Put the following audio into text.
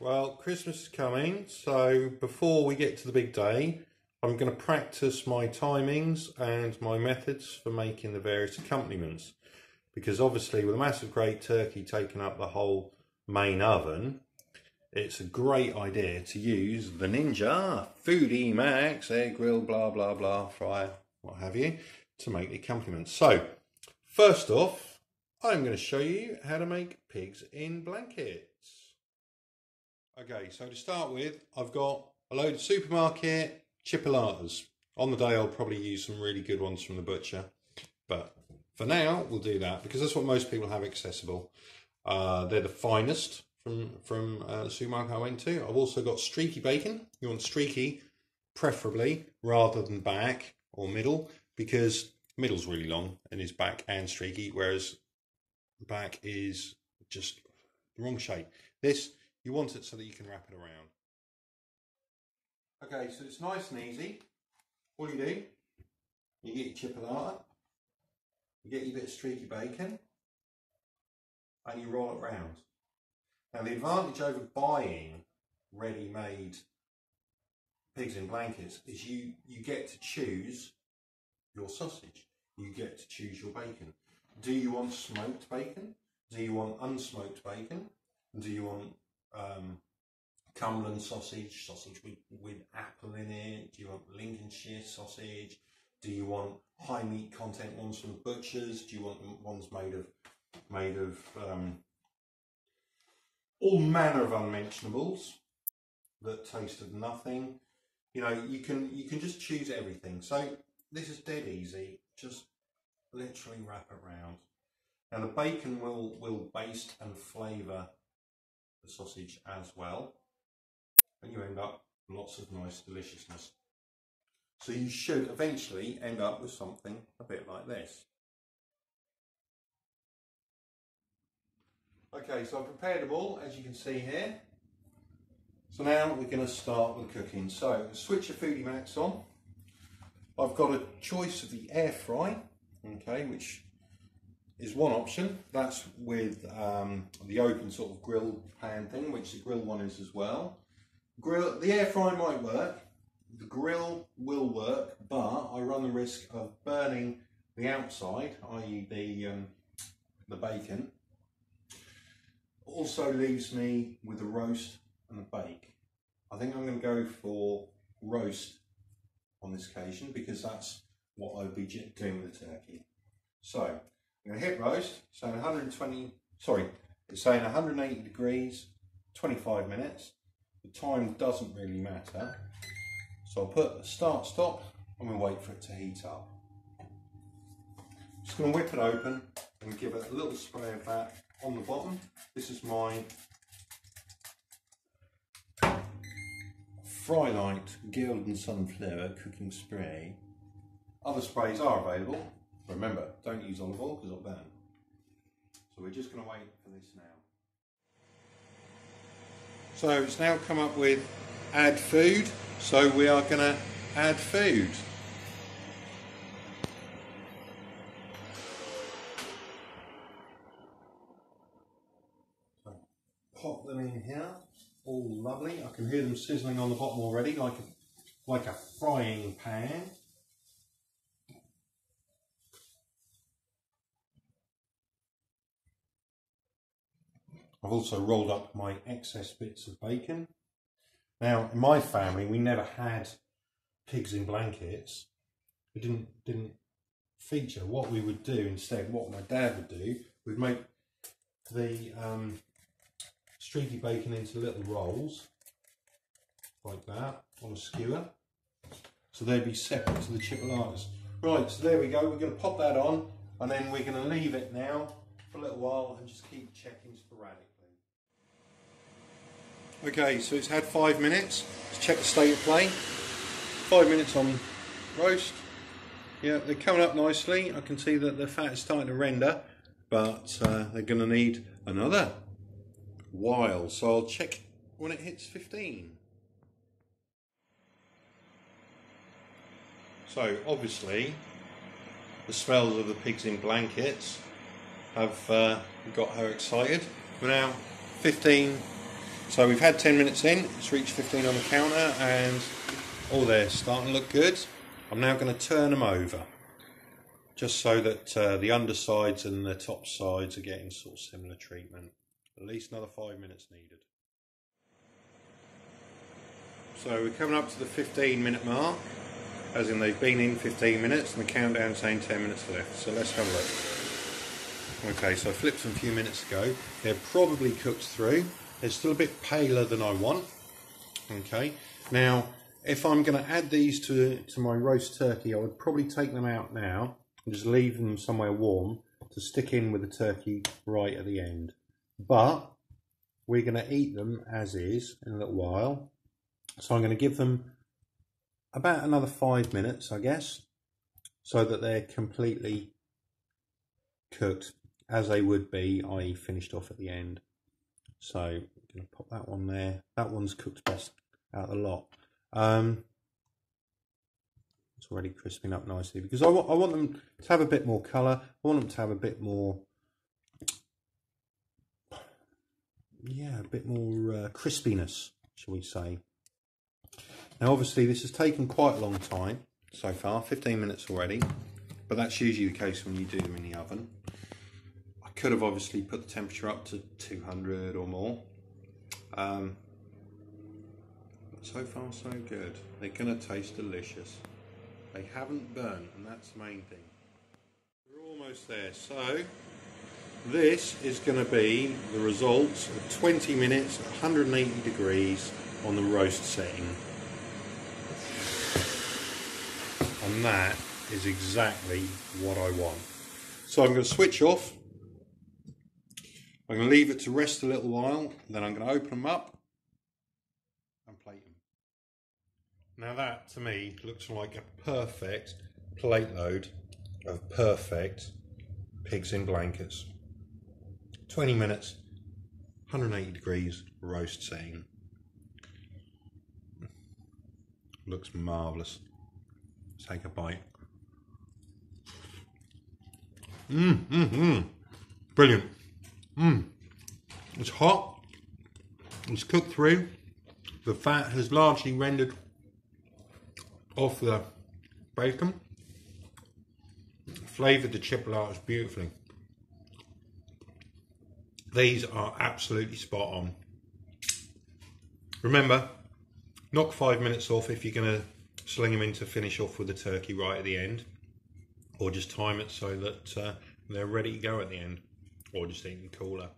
Well, Christmas is coming, so before we get to the big day, I'm going to practice my timings and my methods for making the various accompaniments. Because obviously, with a massive great turkey taking up the whole main oven, it's a great idea to use the Ninja Foodi Max air grill, blah blah blah, fryer, what have you, to make the accompaniments. So, first off, I'm going to show you how to make pigs in blankets. Okay, so to start with, I've got a load of supermarket chipolatas. On the day, I'll probably use some really good ones from the butcher. But for now, we'll do that because that's what most people have accessible. Uh, they're the finest from, from uh, the supermarket I went to. I've also got streaky bacon. You want streaky, preferably, rather than back or middle, because middle's really long and is back and streaky, whereas back is just the wrong shape. This you want it so that you can wrap it around. Okay, so it's nice and easy. All you do, you get your chipolata, you get your bit of streaky bacon, and you roll it round. Now the advantage over buying ready-made pigs in blankets is you, you get to choose your sausage. You get to choose your bacon. Do you want smoked bacon? Do you want unsmoked bacon? Do you want um, Cumberland sausage, sausage with, with apple in it? Do you want Lincolnshire sausage? Do you want high meat content ones from butchers? Do you want ones made of made of um, all manner of unmentionables that taste of nothing? You know, you can you can just choose everything. So this is dead easy. Just literally wrap it around. Now the bacon will will baste and flavour the sausage as well and you end up lots of nice deliciousness. So you should eventually end up with something a bit like this. Okay, so I've prepared them all, as you can see here. So now we're going to start with cooking. So switch your Foodi Max on. I've got a choice of the air fry, okay, which is one option. That's with um, the open sort of grill pan thing, which the grill one is as well. Grill, the air fry might work, the grill will work, but I run the risk of burning the outside, i.e. the, um, the bacon. Also leaves me with a roast and a bake. I think I'm going to go for roast on this occasion because that's what I'd be doing with the turkey. So I'm going to hit roast, so 120, sorry, it's saying 180 degrees, 25 minutes. The time doesn't really matter. So I'll put start stop and we'll wait for it to heat up. Just going to whip it open and give it a little spray of that on the bottom. This is my Frylight Golden Sunflower cooking spray. Other sprays are available. Remember, don't use olive oil because it'll burn. So we're just going to wait for this now. So it's now come up with add food. So we are going to add food. Pop them in here, all lovely. I can hear them sizzling on the bottom already, like a, like a frying pan. I've also rolled up my excess bits of bacon. Now, in my family, we never had pigs in blankets. We didn't didn't feature. What we would do instead, what my dad would do, we'd make the um, streaky bacon into little rolls, like that, on a skewer. So they'd be separate to the chipolatas. Right, so there we go. We're going to pop that on, and then we're going to leave it now for a little while and just keep checking sporadically. Okay, so it's had five minutes. Let's check the state of play. Five minutes on roast. Yeah, they're coming up nicely. I can see that the fat is starting to render, but uh, they're going to need another while. So I'll check when it hits 15. So obviously, the smells of the pigs in blankets have uh, got her excited. We're now 15 So we've had 10 minutes in, it's reached 15 on the counter and all they're starting to look good. I'm now going to turn them over just so that uh, the undersides and the top sides are getting sort of similar treatment. At least another five minutes needed. So we're coming up to the 15 minute mark, as in they've been in 15 minutes and the countdown saying 10 minutes left. So let's have a look. Okay, so I flipped them a few minutes ago. They're probably cooked through. They're still a bit paler than I want. Okay, now if I'm going to add these to, to my roast turkey, I would probably take them out now and just leave them somewhere warm to stick in with the turkey right at the end. But we're going to eat them as is in a little while. So I'm going to give them about another five minutes, I guess, so that they're completely cooked as they would be, i.e. finished off at the end. So I'm going to pop that one there. That one's cooked best out of the lot. Um, it's already crisping up nicely because I, I want them to have a bit more colour. I want them to have a bit more, yeah, a bit more uh, crispiness, shall we say. Now, obviously, this has taken quite a long time so far, 15 minutes already, but that's usually the case when you do them in the oven. Could have obviously put the temperature up to 200 or more. Um, so far so good. They're going to taste delicious. They haven't burnt and that's the main thing. We're almost there. So this is going to be the results of 20 minutes at 180 degrees on the roast setting. And that is exactly what I want. So I'm going to switch off. I'm going to leave it to rest a little while. Then I'm going to open them up and plate them. Now that to me looks like a perfect plate load of perfect pigs in blankets. 20 minutes, 180 degrees roast setting. Looks marvellous. Take a bite. Mmm, mmm, mmm. Brilliant. Mmm. It's hot. It's cooked through. The fat has largely rendered off the bacon. Flavoured the chipolatas beautifully. These are absolutely spot on. Remember, knock five minutes off if you're going to sling them in to finish off with the turkey right at the end. Or just time it so that uh, they're ready to go at the end. Or just eat them cooler.